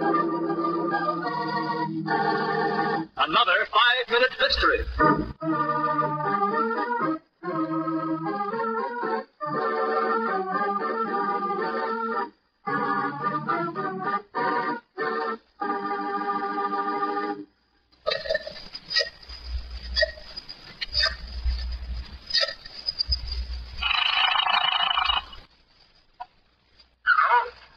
Another five minute mystery.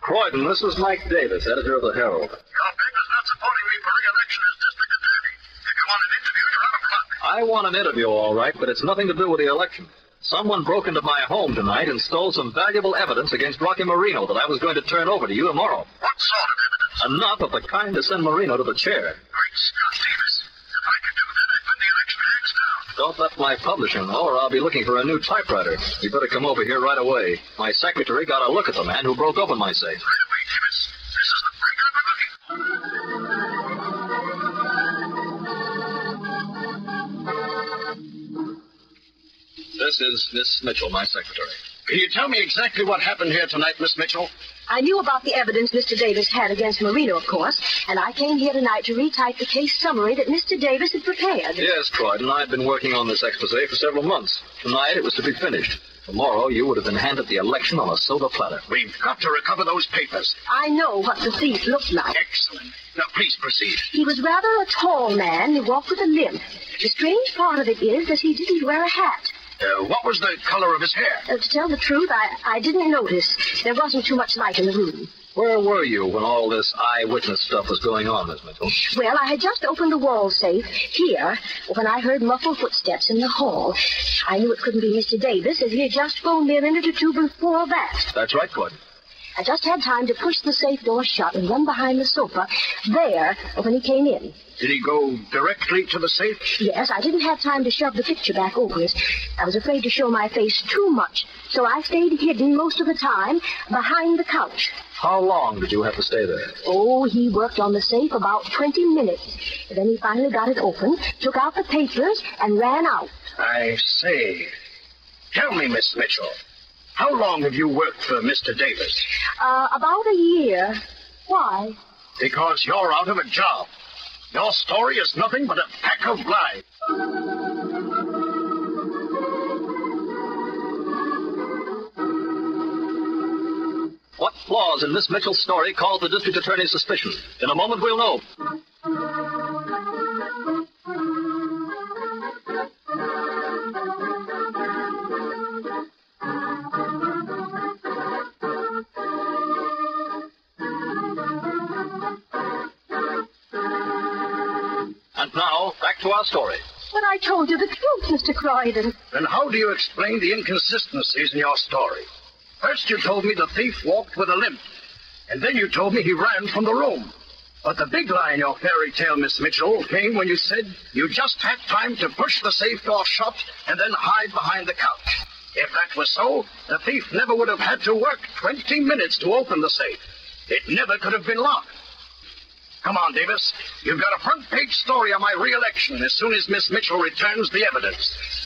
Croydon, this is Mike Davis, editor of the Herald. Your paper's not supporting me for re-election as district attorney. If you want an interview, you're out of luck. I want an interview, all right, but it's nothing to do with the election. Someone broke into my home tonight and stole some valuable evidence against Rocky Marino that I was going to turn over to you tomorrow. What sort of evidence? Enough of the kind to send Marino to the chair. Great Scott, Don't let my publisher know, or I'll be looking for a new typewriter. You better come over here right away. My secretary got a look at the man who broke open my safe. Right away, Davis. This is the break I've been looking for. This is Miss Mitchell, my secretary. Can you tell me exactly what happened here tonight, Miss Mitchell? I knew about the evidence Mr. Davis had against Marino, of course, and I came here tonight to retype the case summary that Mr. Davis had prepared. Yes, Croydon, I've been working on this expose for several months. Tonight it was to be finished. Tomorrow you would have been handed the election on a silver platter. We've got to recover those papers. I know what the thief looked like. Excellent. Now, please proceed. He was rather a tall man who walked with a limp. The strange part of it is that he didn't wear a hat. Uh, what was the color of his hair? Uh, to tell the truth, I, I didn't notice. There wasn't too much light in the room. Where were you when all this eyewitness stuff was going on, Miss Mitchell? Well, I had just opened the wall safe here when I heard muffled footsteps in the hall. I knew it couldn't be Mr. Davis, as he had just phoned me a minute or two before that. That's right, Croydon. I just had time to push the safe door shut and run behind the sofa there when he came in. Did he go directly to the safe? Yes, I didn't have time to shove the picture back over it. I was afraid to show my face too much, so I stayed hidden most of the time behind the couch. How long did you have to stay there? Oh, he worked on the safe about 20 minutes. Then he finally got it open, took out the papers, and ran out. I say. Tell me, Miss Mitchell, how long have you worked for Mr. Davis? Uh, about a year. Why? Because you're out of a job. Your story is nothing but a pack of lies. What flaws in Miss Mitchell's story caused the district attorney's suspicion? In a moment we'll know. Now, back to our story. But I told you the truth, Mr. Croydon. Then how do you explain the inconsistencies in your story? First you told me the thief walked with a limp, and then you told me he ran from the room. But the big lie in your fairy tale, Miss Mitchell, came when you said you just had time to push the safe door shut and then hide behind the couch. If that was so, the thief never would have had to work 20 minutes to open the safe. It never could have been locked. Come on, Davis. You've got a front page story on my re-election as soon as Miss Mitchell returns the evidence.